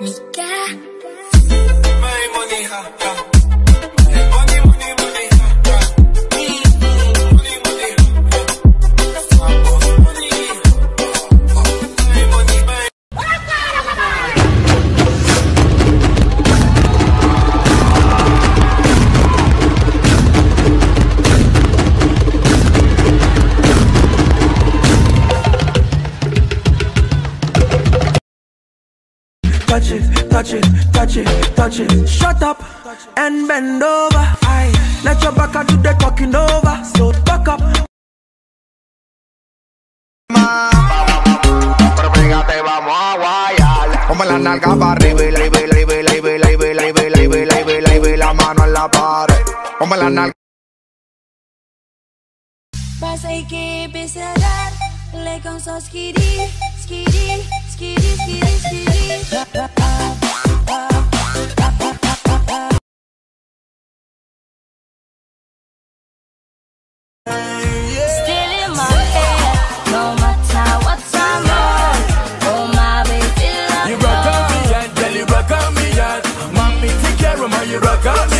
Mika. My money, ha, ha. touch it, touch it, touch it, touch it. Shut up and bend over. I Let your back do the talking over. So back up. Como la nalga para arriba y la arriba y la arriba y la arriba y la arriba y la arriba y la arriba y la mano en la pared. Como la nalga. Vas a que empezar le con sos skiri, skiri, skiri, skiri, skiri. Miracle